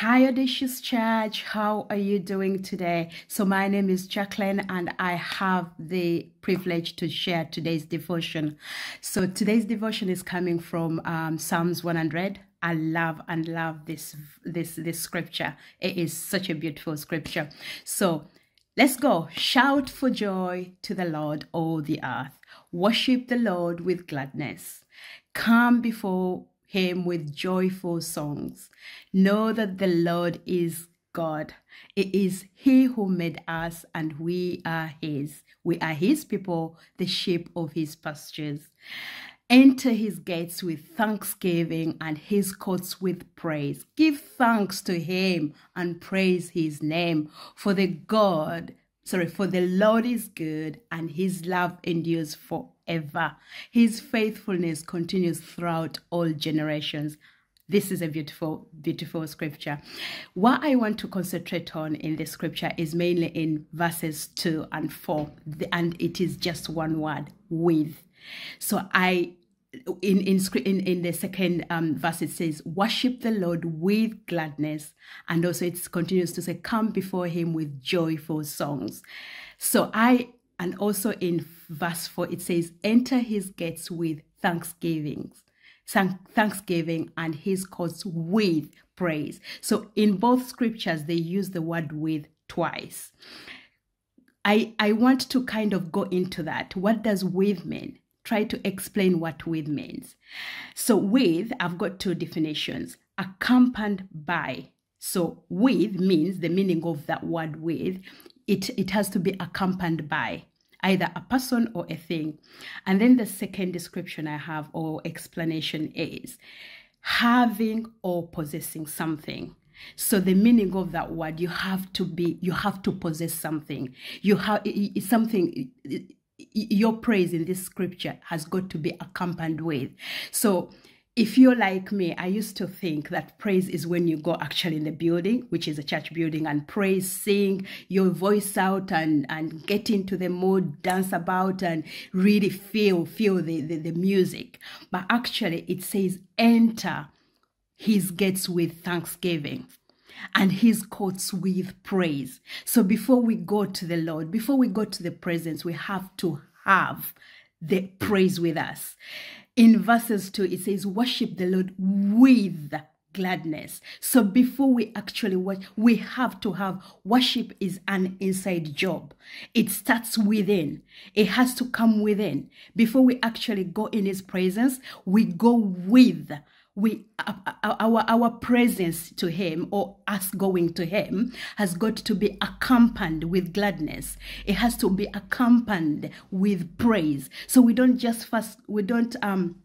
Hi, Audacious Church. How are you doing today? So, my name is Jacqueline, and I have the privilege to share today's devotion. So, today's devotion is coming from um, Psalms 100. I love and love this this this scripture. It is such a beautiful scripture. So, let's go. Shout for joy to the Lord, all the earth. Worship the Lord with gladness. Come before him with joyful songs. Know that the Lord is God. It is He who made us, and we are His. We are His people, the sheep of His pastures. Enter His gates with thanksgiving and His courts with praise. Give thanks to Him and praise His name, for the God sorry, for the Lord is good and his love endures forever. His faithfulness continues throughout all generations. This is a beautiful, beautiful scripture. What I want to concentrate on in the scripture is mainly in verses 2 and 4, and it is just one word with. So I in in in, in the second um, verse it says worship the lord with gladness. And also it continues to say come before him with joyful songs. So i and also in verse 4 it says enter his gates with thanksgivings thanksgiving and his courts with praise. So in both scriptures they use the word with twice. I i want to kind of go into that. What does with mean try to explain what with means. So, with, I've got two definitions accompanied by. So, with means the meaning of that word with, it, it has to be accompanied by either a person or a thing. And then the second description I have or explanation is having or possessing something. So the meaning of that word, you have to be, you have to possess something. You have something your praise in this scripture has got to be accompanied with. So if you're like me, I used to think that praise is when you go actually in the building, which is a church building, and praise, sing your voice out and, and get into the mood, dance about and really feel, feel the, the, the music. But actually it says enter his gates with thanksgiving and his courts with praise. So before we go to the Lord, before we go to the presence, we have to have the praise with us. In verses 2, it says, Worship the Lord with gladness. So before we actually watch, we have to have worship is an inside job. It starts within. It has to come within. Before we actually go in his presence, we go with we our our presence to him or us going to him has got to be accompanied with gladness. It has to be accompanied with praise. So we don't just first we don't um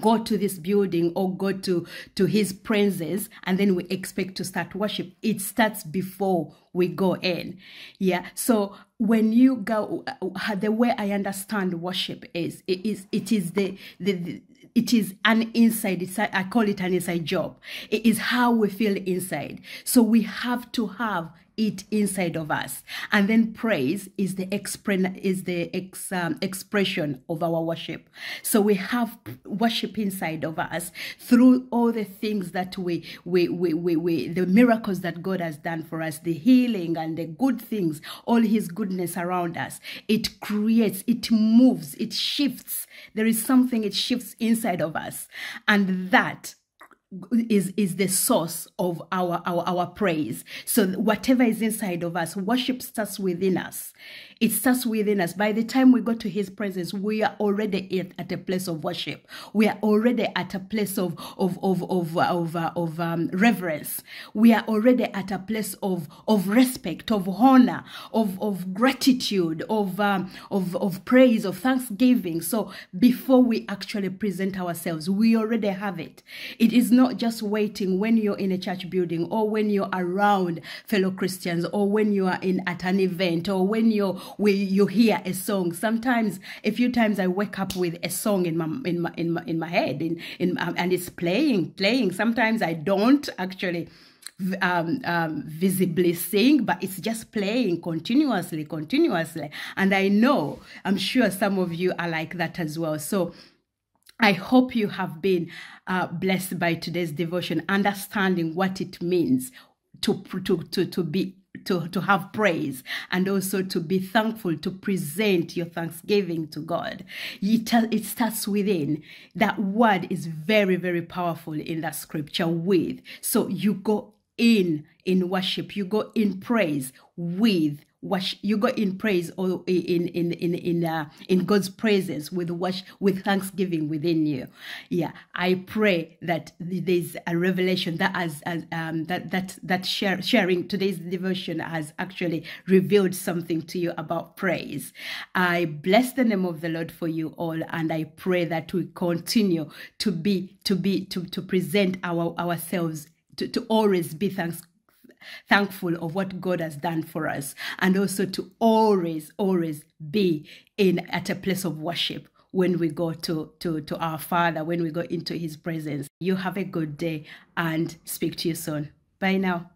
go to this building or go to to his presence and then we expect to start worship. It starts before we go in. Yeah. So when you go uh, the way i understand worship is it is it is the the, the it is an inside i call it an inside job. It is how we feel inside. So we have to have it inside of us. And then praise is the expre- is the ex, um, expression of our worship. So we have worship inside of us through all the things that we we, we we we the miracles that god has done for us the healing and the good things all his goodness around us. It creates it moves it shifts. There is something it shifts inside of us. And that is is the source of our our our praise. So whatever is inside of us worship starts within us it starts within us. By the time we go to His presence, we are already at, at a place of worship. We are already at a place of of of of of, uh, of um, reverence. We are already at a place of of respect, of honor, of of gratitude, of um, of of praise, of thanksgiving. So before we actually present ourselves, we already have it. It is not just waiting when you're in a church building or when you're around fellow Christians or when you are in at an event or when you're where you hear a song. Sometimes, a few times, I wake up with a song in my in my in my, in my head, in, in um, and it's playing, playing. Sometimes I don't actually. Um, um, visibly sing, but it's just playing continuously, continuously. And I know, I'm sure some of you are like that as well. So I hope you have been uh, blessed by today's devotion, understanding what it means to, to, to, to be to, to have praise and also to be thankful to present your thanksgiving to god. It, it starts within. That word is very very powerful in that scripture with so you go in in worship you go in praise with wash you go in praise or in in in in uh, in God's presence with wash with thanksgiving within you. Yeah, I pray that there's a revelation that as, as um that that that share, sharing today's devotion has actually revealed something to you about praise. I bless the name of the Lord for you all, and I pray that we continue to be to be to to present our ourselves to, to always be thanks thankful of what God has done for us, and also to always, always be in at a place of worship when we go to, to, to our Father, when we go into His presence. You have a good day and speak to you soon. Bye now.